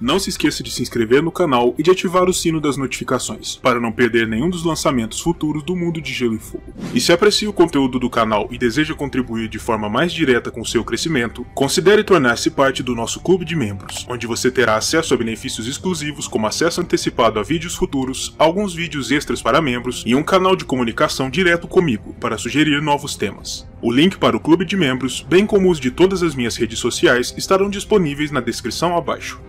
Não se esqueça de se inscrever no canal e de ativar o sino das notificações, para não perder nenhum dos lançamentos futuros do Mundo de Gelo e Fogo. E se aprecia o conteúdo do canal e deseja contribuir de forma mais direta com o seu crescimento, considere tornar-se parte do nosso clube de membros, onde você terá acesso a benefícios exclusivos como acesso antecipado a vídeos futuros, alguns vídeos extras para membros e um canal de comunicação direto comigo para sugerir novos temas. O link para o clube de membros, bem como os de todas as minhas redes sociais, estarão disponíveis na descrição abaixo.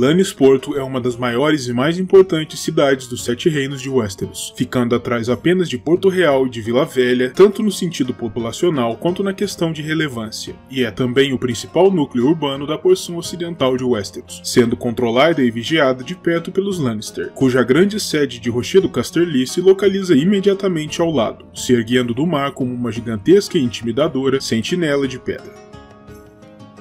Lannisporto é uma das maiores e mais importantes cidades dos Sete Reinos de Westeros, ficando atrás apenas de Porto Real e de Vila Velha, tanto no sentido populacional quanto na questão de relevância, e é também o principal núcleo urbano da porção ocidental de Westeros, sendo controlada e vigiada de perto pelos Lannister, cuja grande sede de Rochedo Casterly se localiza imediatamente ao lado, se erguendo do mar como uma gigantesca e intimidadora sentinela de pedra.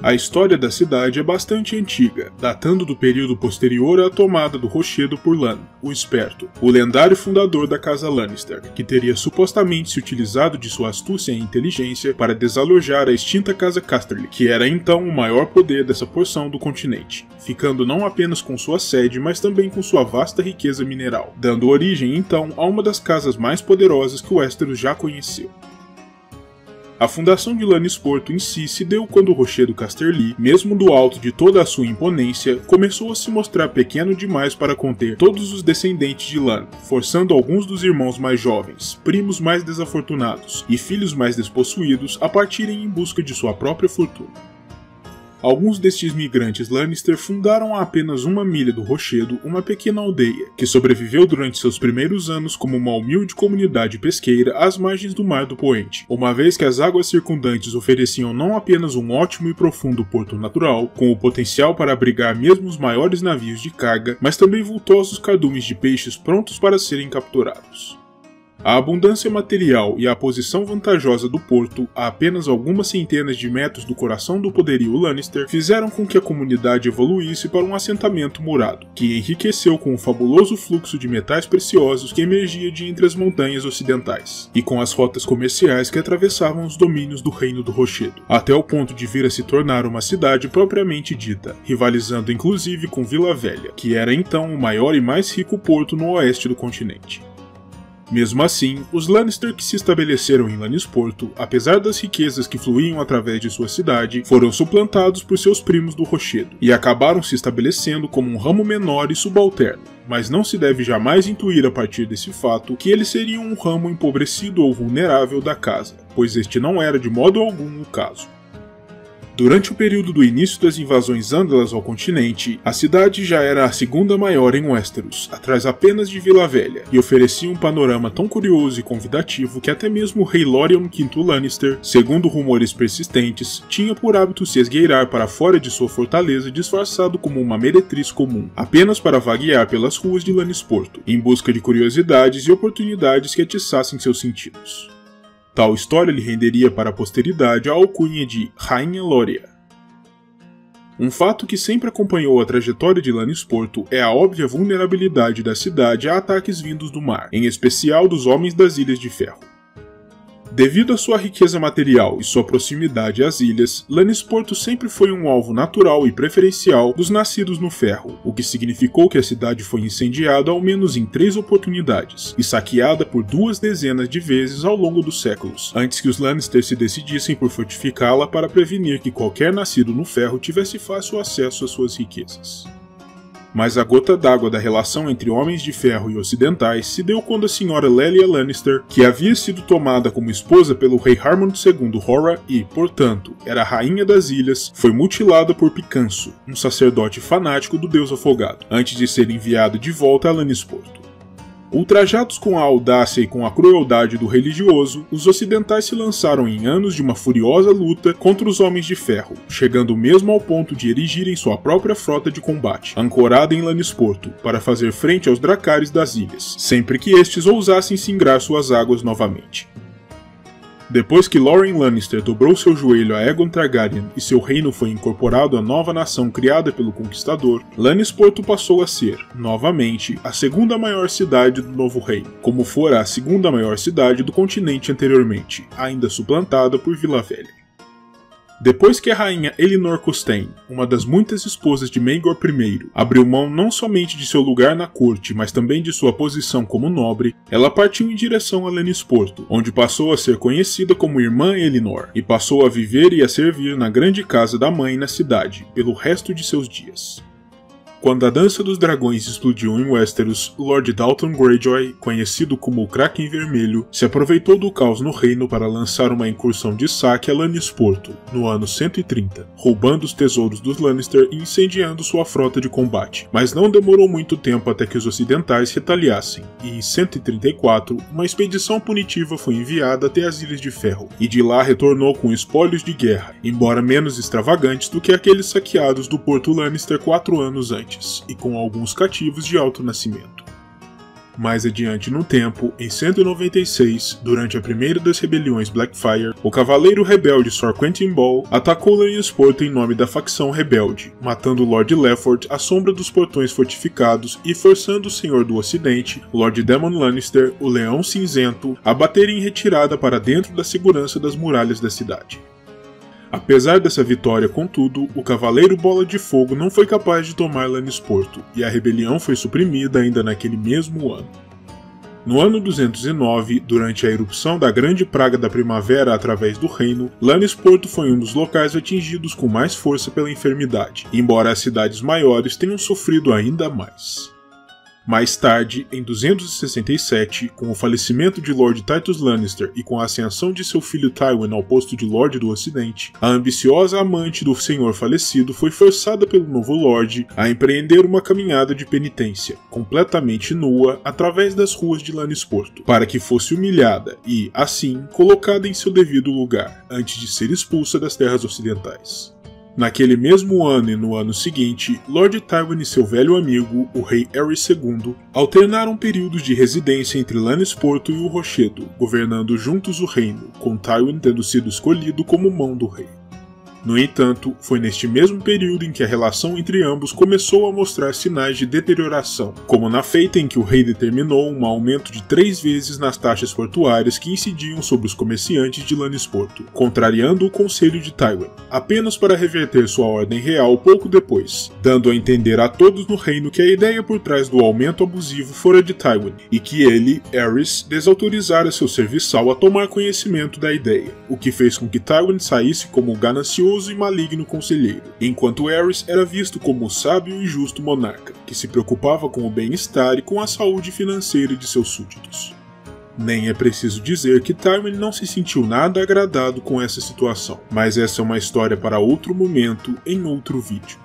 A história da cidade é bastante antiga, datando do período posterior à tomada do rochedo por Lan, o Esperto, o lendário fundador da casa Lannister, que teria supostamente se utilizado de sua astúcia e inteligência para desalojar a extinta casa Casterly, que era então o maior poder dessa porção do continente, ficando não apenas com sua sede, mas também com sua vasta riqueza mineral, dando origem então a uma das casas mais poderosas que Westeros já conheceu. A fundação de Lannisporto em si se deu quando o rochedo Casterly, mesmo do alto de toda a sua imponência, começou a se mostrar pequeno demais para conter todos os descendentes de Lan, forçando alguns dos irmãos mais jovens, primos mais desafortunados e filhos mais despossuídos a partirem em busca de sua própria fortuna. Alguns destes migrantes Lannister fundaram a apenas uma milha do rochedo uma pequena aldeia, que sobreviveu durante seus primeiros anos como uma humilde comunidade pesqueira às margens do Mar do Poente, uma vez que as águas circundantes ofereciam não apenas um ótimo e profundo porto natural, com o potencial para abrigar mesmo os maiores navios de carga, mas também vultosos cardumes de peixes prontos para serem capturados. A abundância material e a posição vantajosa do porto, a apenas algumas centenas de metros do coração do poderio Lannister, fizeram com que a comunidade evoluísse para um assentamento murado, que enriqueceu com o fabuloso fluxo de metais preciosos que emergia de entre as montanhas ocidentais, e com as rotas comerciais que atravessavam os domínios do Reino do Rochedo, até o ponto de vir a se tornar uma cidade propriamente dita, rivalizando inclusive com Vila Velha, que era então o maior e mais rico porto no oeste do continente. Mesmo assim, os Lannister que se estabeleceram em Lannisporto, apesar das riquezas que fluíam através de sua cidade, foram suplantados por seus primos do Rochedo e acabaram se estabelecendo como um ramo menor e subalterno. Mas não se deve jamais intuir a partir desse fato que eles seriam um ramo empobrecido ou vulnerável da casa, pois este não era de modo algum o caso. Durante o período do início das invasões ândalas ao continente, a cidade já era a segunda maior em Westeros, atrás apenas de Vila Velha, e oferecia um panorama tão curioso e convidativo que até mesmo o rei Lorion V Lannister, segundo rumores persistentes, tinha por hábito se esgueirar para fora de sua fortaleza disfarçado como uma meretriz comum, apenas para vaguear pelas ruas de Lannisporto, em busca de curiosidades e oportunidades que atiçassem seus sentidos. Tal história lhe renderia para a posteridade a alcunha de Rainha Lória. Um fato que sempre acompanhou a trajetória de Lannisporto é a óbvia vulnerabilidade da cidade a ataques vindos do mar, em especial dos Homens das Ilhas de Ferro. Devido à sua riqueza material e sua proximidade às ilhas, Lannisporto sempre foi um alvo natural e preferencial dos nascidos no ferro, o que significou que a cidade foi incendiada ao menos em três oportunidades e saqueada por duas dezenas de vezes ao longo dos séculos, antes que os Lannister se decidissem por fortificá-la para prevenir que qualquer nascido no ferro tivesse fácil acesso às suas riquezas. Mas a gota d'água da relação entre Homens de Ferro e Ocidentais se deu quando a senhora Lelia Lannister, que havia sido tomada como esposa pelo rei Harmond II Hora e, portanto, era rainha das ilhas, foi mutilada por Picanso, um sacerdote fanático do deus afogado, antes de ser enviada de volta a Lannisporto. Ultrajados com a audácia e com a crueldade do religioso, os ocidentais se lançaram em anos de uma furiosa luta contra os Homens de Ferro, chegando mesmo ao ponto de erigirem sua própria frota de combate, ancorada em Lannisporto, para fazer frente aos dracares das ilhas, sempre que estes ousassem singrar suas águas novamente. Depois que Loren Lannister dobrou seu joelho a Aegon Targaryen e seu reino foi incorporado à nova nação criada pelo Conquistador, Lannisporto passou a ser, novamente, a segunda maior cidade do novo reino, como fora a segunda maior cidade do continente anteriormente, ainda suplantada por Vila Velha. Depois que a rainha Elinor Costain, uma das muitas esposas de Maegor I, abriu mão não somente de seu lugar na corte, mas também de sua posição como nobre, ela partiu em direção a Lennisporto, onde passou a ser conhecida como Irmã Elinor, e passou a viver e a servir na grande casa da mãe na cidade, pelo resto de seus dias. Quando a Dança dos Dragões explodiu em Westeros, Lord Dalton Greyjoy, conhecido como o Kraken Vermelho, se aproveitou do caos no reino para lançar uma incursão de saque a Lannisporto, no ano 130, roubando os tesouros dos Lannister e incendiando sua frota de combate. Mas não demorou muito tempo até que os ocidentais retaliassem, e em 134, uma expedição punitiva foi enviada até as Ilhas de Ferro, e de lá retornou com espólios de guerra, embora menos extravagantes do que aqueles saqueados do Porto Lannister quatro anos antes e com alguns cativos de alto nascimento. Mais adiante no tempo, em 196, durante a primeira das rebeliões Blackfire, o cavaleiro rebelde Sir Quentin Ball atacou Lannisport em nome da facção rebelde, matando Lord Lefford à sombra dos portões fortificados e forçando o Senhor do Ocidente, Lord Daemon Lannister, o Leão Cinzento, a bater em retirada para dentro da segurança das muralhas da cidade. Apesar dessa vitória, contudo, o Cavaleiro Bola de Fogo não foi capaz de tomar Lannisporto, e a rebelião foi suprimida ainda naquele mesmo ano. No ano 209, durante a erupção da Grande Praga da Primavera através do reino, Lannisporto foi um dos locais atingidos com mais força pela enfermidade, embora as cidades maiores tenham sofrido ainda mais. Mais tarde, em 267, com o falecimento de Lord Titus Lannister e com a ascensão de seu filho Tywin ao posto de Lorde do Ocidente, a ambiciosa amante do senhor falecido foi forçada pelo novo Lorde a empreender uma caminhada de penitência, completamente nua, através das ruas de Lannisporto, para que fosse humilhada e, assim, colocada em seu devido lugar, antes de ser expulsa das terras ocidentais. Naquele mesmo ano e no ano seguinte, Lord Tywin e seu velho amigo, o rei Aerys II, alternaram períodos de residência entre Lannisporto e o Rochedo, governando juntos o reino, com Tywin tendo sido escolhido como mão do rei. No entanto, foi neste mesmo período em que a relação entre ambos começou a mostrar sinais de deterioração, como na feita em que o rei determinou um aumento de três vezes nas taxas portuárias que incidiam sobre os comerciantes de Lannisporto, contrariando o conselho de Tywin, apenas para reverter sua ordem real pouco depois, dando a entender a todos no reino que a ideia por trás do aumento abusivo fora de Tywin, e que ele, Aerys, desautorizara seu serviçal a tomar conhecimento da ideia, o que fez com que Tywin saísse como ganancioso e maligno conselheiro, enquanto Aerys era visto como sábio e justo monarca, que se preocupava com o bem-estar e com a saúde financeira de seus súditos. Nem é preciso dizer que Tywin não se sentiu nada agradado com essa situação, mas essa é uma história para outro momento em outro vídeo.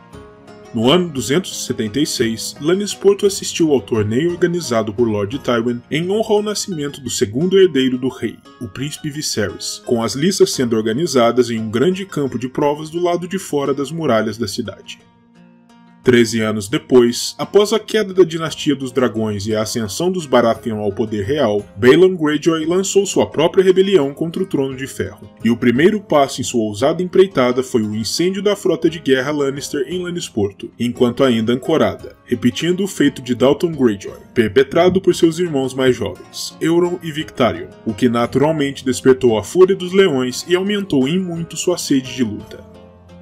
No ano 276, Lannisporto assistiu ao torneio organizado por Lord Tywin em honra ao nascimento do segundo herdeiro do rei, o príncipe Viserys, com as listas sendo organizadas em um grande campo de provas do lado de fora das muralhas da cidade. Treze anos depois, após a queda da dinastia dos dragões e a ascensão dos Baratheon ao poder real, Balon Greyjoy lançou sua própria rebelião contra o Trono de Ferro. E o primeiro passo em sua ousada empreitada foi o incêndio da frota de guerra Lannister em Lannisporto, enquanto ainda ancorada, repetindo o feito de Dalton Greyjoy, perpetrado por seus irmãos mais jovens, Euron e Victarion, o que naturalmente despertou a fúria dos leões e aumentou em muito sua sede de luta.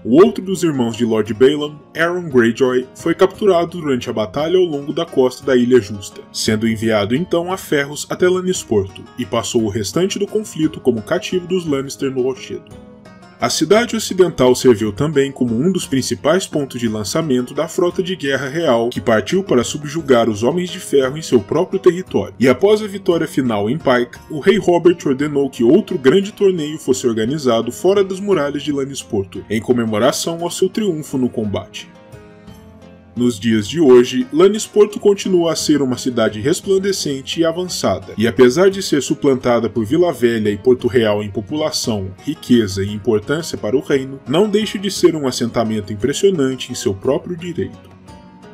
O outro dos irmãos de Lord Balon, Aaron Greyjoy, foi capturado durante a batalha ao longo da costa da Ilha Justa, sendo enviado então a Ferros até Lannisporto, e passou o restante do conflito como cativo dos Lannister no Rochedo. A cidade ocidental serviu também como um dos principais pontos de lançamento da frota de guerra real que partiu para subjugar os Homens de Ferro em seu próprio território. E após a vitória final em Pike, o rei Robert ordenou que outro grande torneio fosse organizado fora das muralhas de Lannisporto, em comemoração ao seu triunfo no combate. Nos dias de hoje, Lannisporto continua a ser uma cidade resplandecente e avançada, e apesar de ser suplantada por Vila Velha e Porto Real em população, riqueza e importância para o reino, não deixa de ser um assentamento impressionante em seu próprio direito.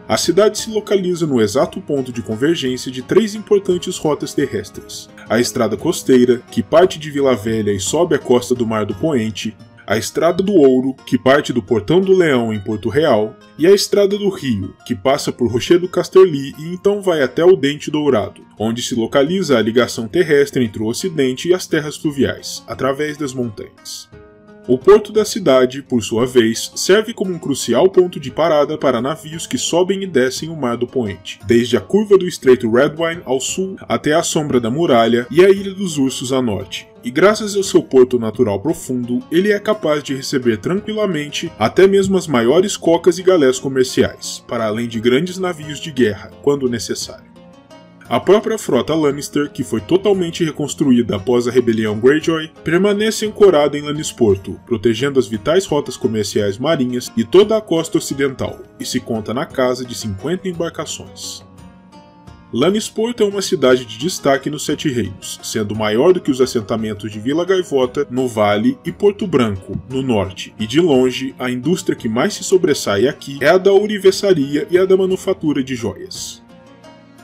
A cidade se localiza no exato ponto de convergência de três importantes rotas terrestres: a estrada costeira, que parte de Vila Velha e sobe a costa do Mar do Poente, a Estrada do Ouro, que parte do Portão do Leão em Porto Real, e a Estrada do Rio, que passa por Rochedo Casterly e então vai até o Dente Dourado, onde se localiza a ligação terrestre entre o Ocidente e as terras fluviais, através das montanhas. O porto da cidade, por sua vez, serve como um crucial ponto de parada para navios que sobem e descem o Mar do Poente, desde a curva do Estreito Redwine ao sul até a sombra da muralha e a Ilha dos Ursos a norte. E graças ao seu porto natural profundo, ele é capaz de receber tranquilamente até mesmo as maiores cocas e galés comerciais, para além de grandes navios de guerra, quando necessário. A própria frota Lannister, que foi totalmente reconstruída após a rebelião Greyjoy, permanece ancorada em Lannisporto, protegendo as vitais rotas comerciais marinhas e toda a costa ocidental, e se conta na casa de 50 embarcações. Lannisporto é uma cidade de destaque nos Sete Reinos, sendo maior do que os assentamentos de Vila Gaivota, no Vale, e Porto Branco, no norte, e de longe, a indústria que mais se sobressai aqui é a da ourivesaria e a da manufatura de joias.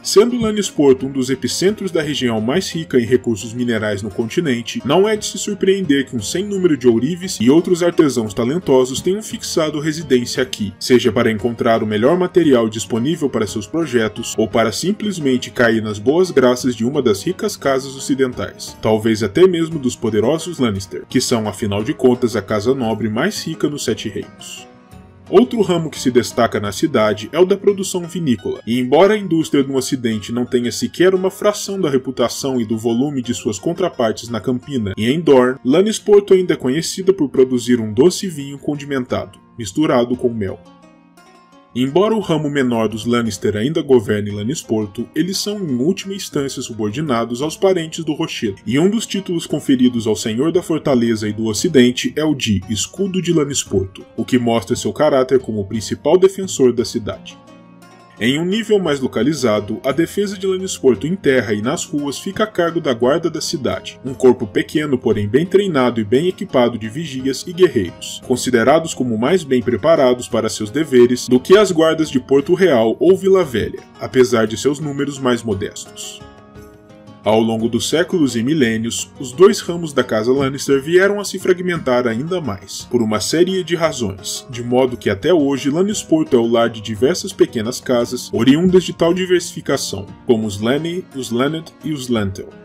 Sendo Lannisporto um dos epicentros da região mais rica em recursos minerais no continente, não é de se surpreender que um sem número de ourives e outros artesãos talentosos tenham fixado residência aqui, seja para encontrar o melhor material disponível para seus projetos ou para simplesmente cair nas boas graças de uma das ricas casas ocidentais, talvez até mesmo dos poderosos Lannister, que são afinal de contas a casa nobre mais rica nos Sete Reinos. Outro ramo que se destaca na cidade é o da produção vinícola, e embora a indústria do Ocidente não tenha sequer uma fração da reputação e do volume de suas contrapartes na Campina e em Dorne, Lannisporto ainda é conhecida por produzir um doce vinho condimentado, misturado com mel. Embora o ramo menor dos Lannister ainda governe Lannisporto, eles são em última instância subordinados aos parentes do Rochedo, e um dos títulos conferidos ao Senhor da Fortaleza e do Ocidente é o de Escudo de Lannisporto, o que mostra seu caráter como o principal defensor da cidade. Em um nível mais localizado, a defesa de Lannisporto em terra e nas ruas fica a cargo da guarda da cidade, um corpo pequeno porém bem treinado e bem equipado de vigias e guerreiros, considerados como mais bem preparados para seus deveres do que as guardas de Porto Real ou Vila Velha, apesar de seus números mais modestos. Ao longo dos séculos e milênios, os dois ramos da casa Lannister vieram a se fragmentar ainda mais, por uma série de razões, de modo que até hoje Lannisporto é o lar de diversas pequenas casas oriundas de tal diversificação, como os Lanny, os Lennet e os Lentel.